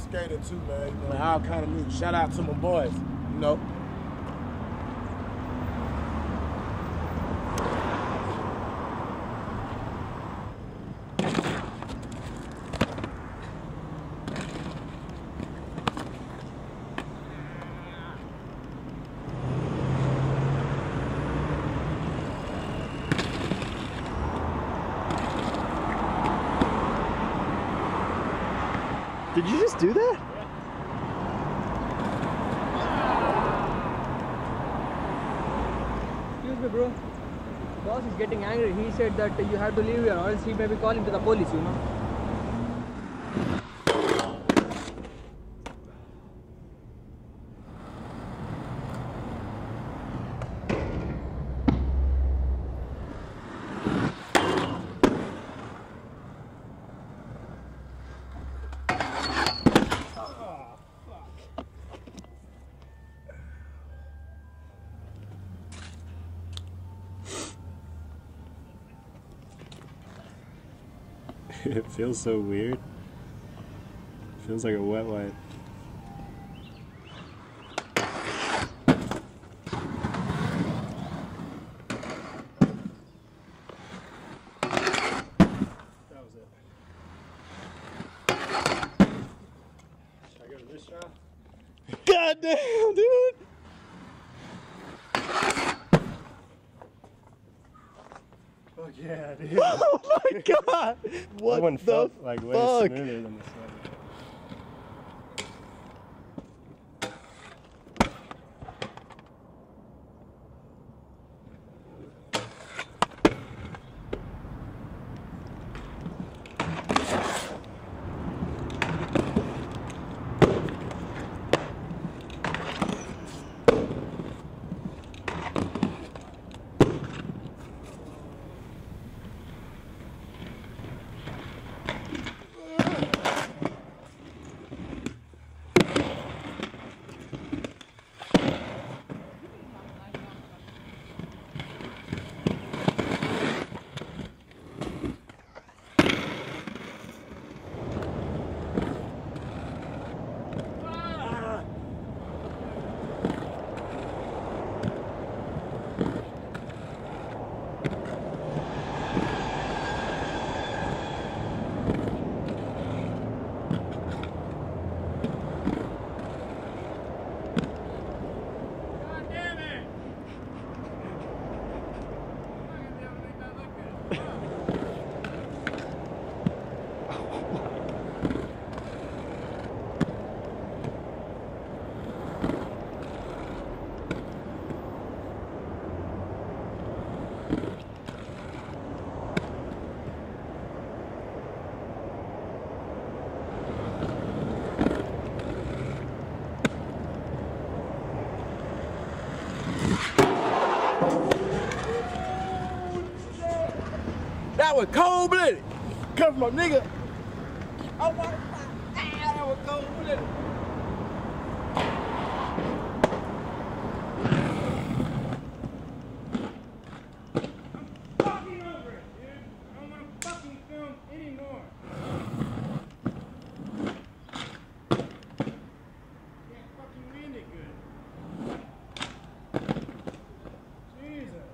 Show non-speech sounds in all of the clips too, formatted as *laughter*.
Skater too, man. You know, all kind of music. Shout out to my boys, you know. Did you just do that? Excuse me, bro. Boss is getting angry. He said that you have to leave here, or else he may be calling to the police, you know. *laughs* it feels so weird. Feels like a wet wipe. That was it. Should I go to this shot? *laughs* God damn, dude. Yeah, dude. *laughs* Oh my god. What that one the felt like way fuck? smoother than this one. That was cold blooded. Come from a nigga. That was cold blooded. fucking over it, dude. I don't want to fucking film anymore. Can't fucking read it good. Jesus.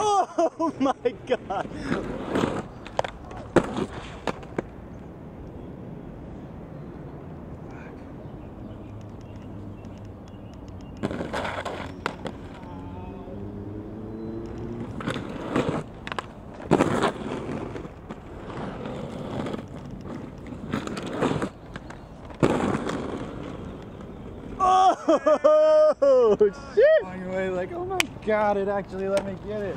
Oh *laughs* my god. Oh *laughs* shit! Walking like, oh my god, it actually let me get it.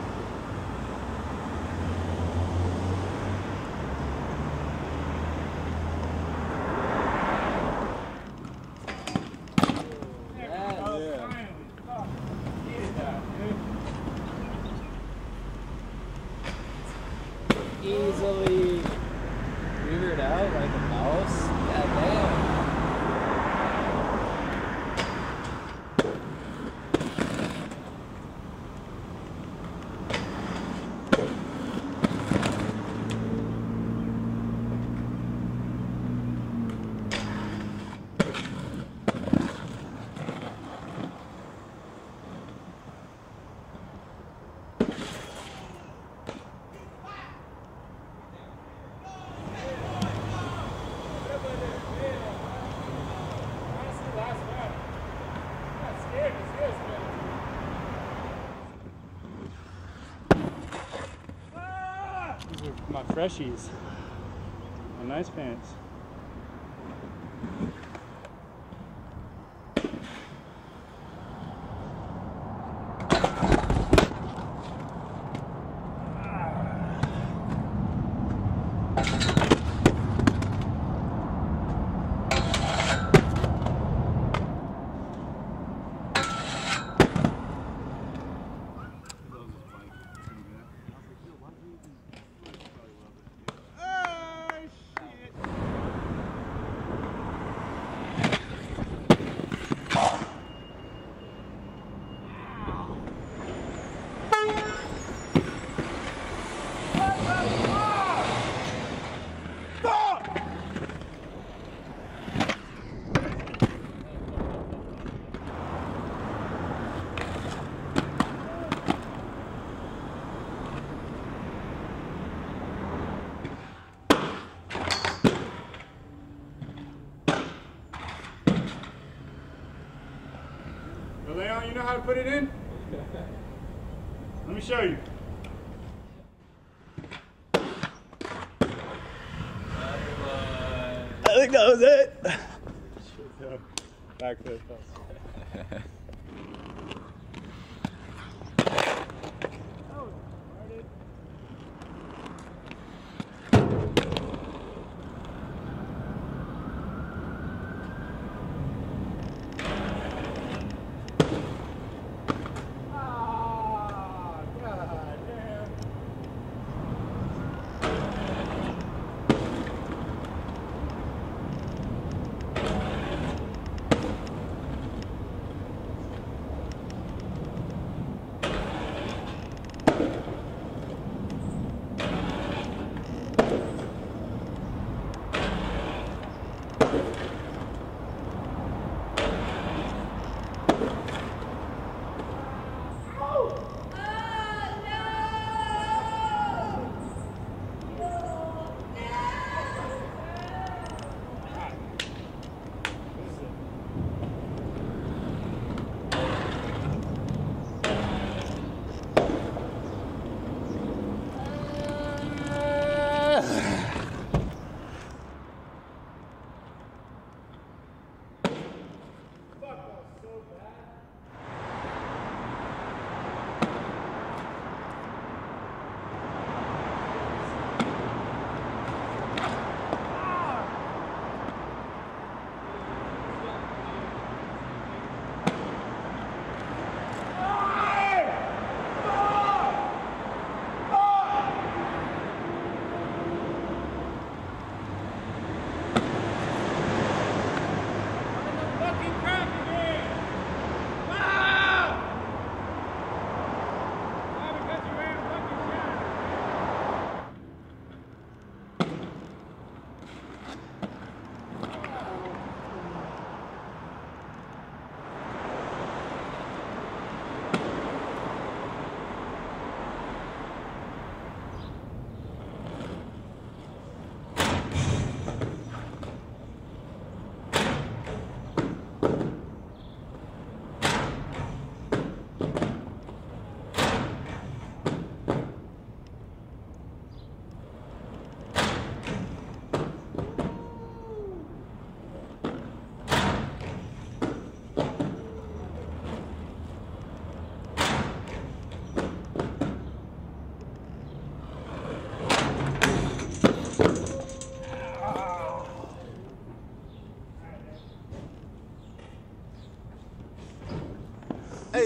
Easily figured out like a mouse. God damn. These are my freshies. My nice pants. Put it in? Let me show you.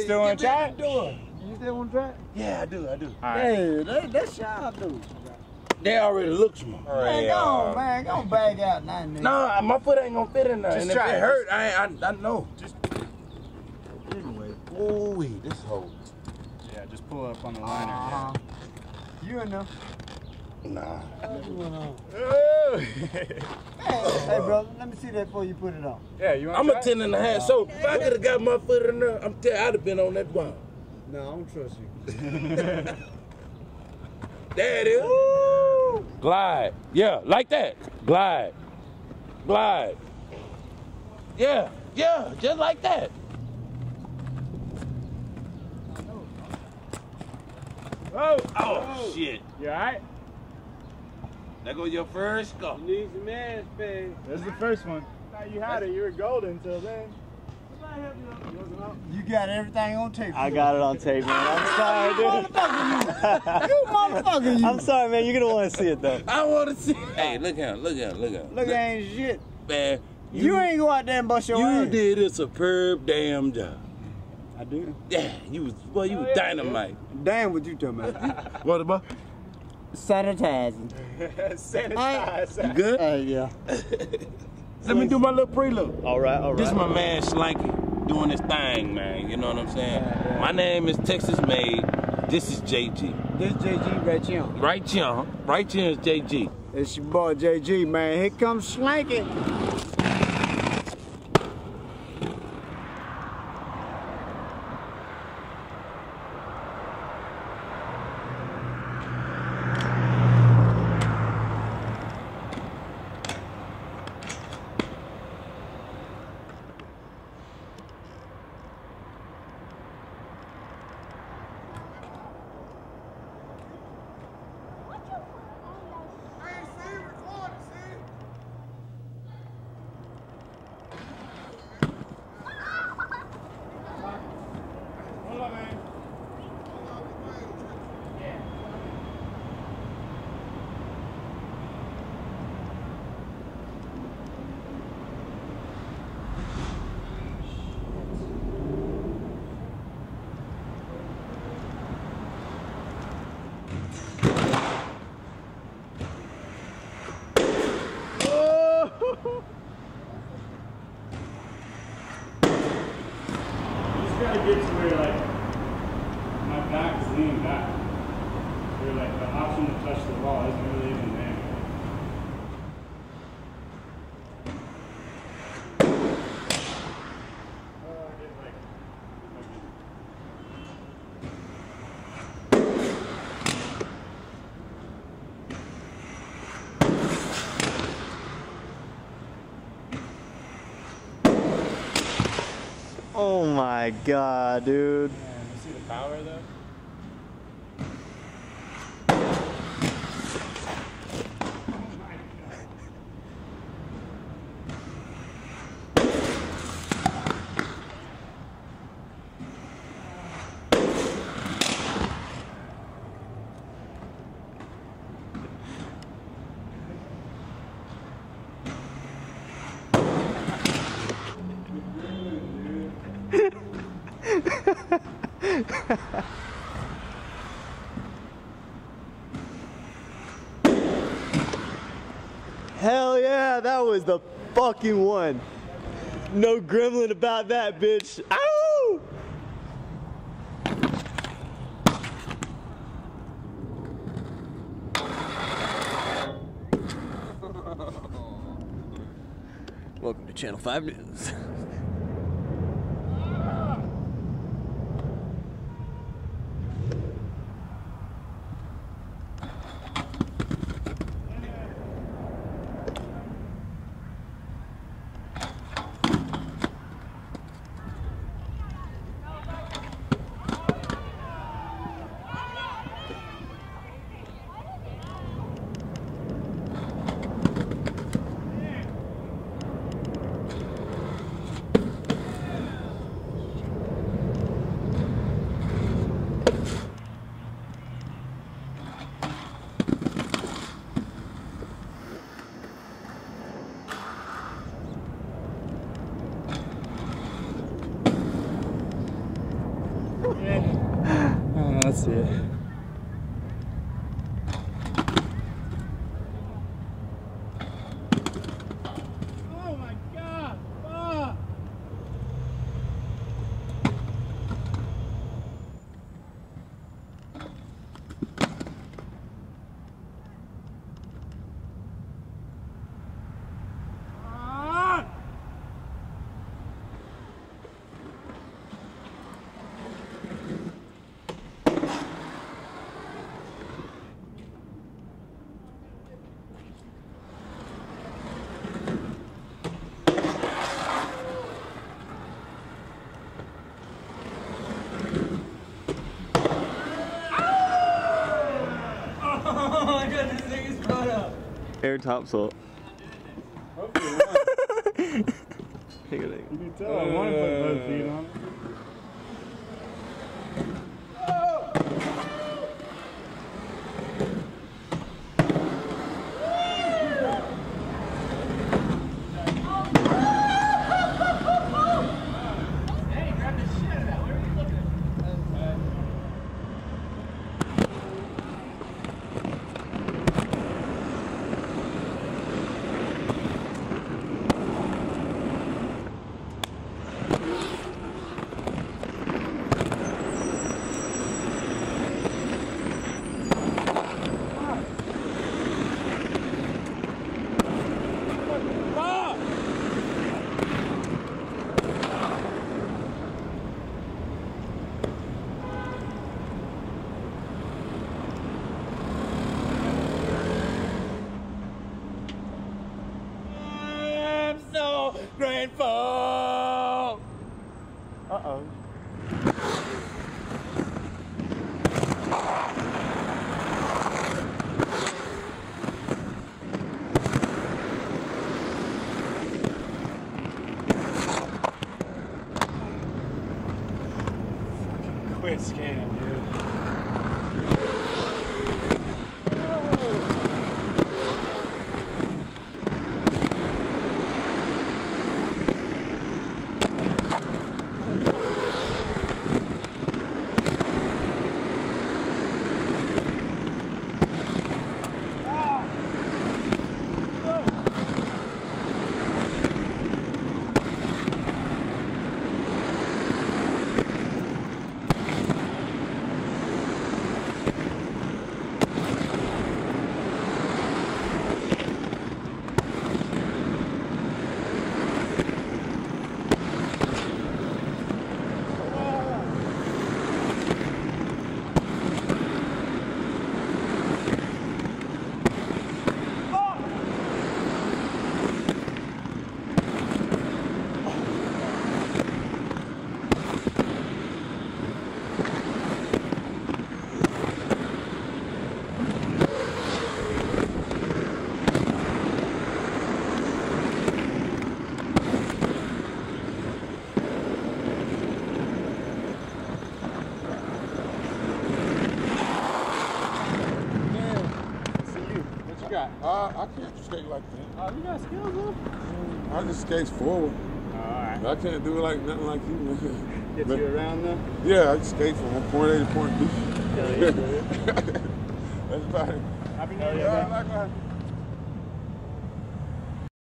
Still want to get try it? You still want to try it? Yeah, I do. I do. All right. Hey, that, that's y'all do. They already look small. Man, go on, man. Go on, bag out now, nigga. Nah, my foot ain't gonna fit in there. Just and try it it. hurt, I, ain't- I, I know. Just Anyway. Ooh, this hole. Yeah, just pull up on the liner. Uh-huh. You in there? Nah. Hey, hey, brother, let me see that before you put it on. Yeah, you want I'm to a 10 and a half, so if I could have got my foot in there, I'm tell I'd have been on that wall. No, I don't trust you. There it is. Glide. Yeah, like that. Glide. Glide. Yeah, yeah, just like that. Oh, Oh, shit. you all right? There goes your first go. You Need some ass, babe. This is the first one. Thought you had it. You were golden until then. You got everything on tape. I got it on tape, man. I'm sorry, dude. *laughs* You motherfucker, you. I'm sorry, man. You're gonna want to see it though. I want to see. It. Hey, look at him, look at him, look at him. Look, ain't shit. man. You, ain't go out there and bust your You ass. did a superb damn job. I do. Yeah, you was, well. you was oh, dynamite. Damn what you talking about. What about? Sanitizing. Sanitize. *laughs* You good? Hey, yeah. *laughs* Let me do my little prelude. All right, all right. This is my man Slanky doing his thing, man. You know what I'm saying? My name is Texas Made. This is JG. This is JG right here. Right here, right here is JG. It's your boy JG, man. Here comes Slanky. Oh my god, dude. You see the power though? Hell yeah, that was the fucking one. No gremlin about that, bitch. Ow! Welcome to Channel 5 News. 是 Air topsail. *laughs* You can tell I want to put both feet on it. I'm so grateful. Uh-oh. Quit scanning, dude. What Uh, I can't skate like that. Oh, you got skills, bro? I just skate forward. Alright. I can't do it like nothing like you, man. Get But- you around though? Yeah, I just skate from point A to point B. Hell yeah. *laughs* That's about it. Happy New Year, I man.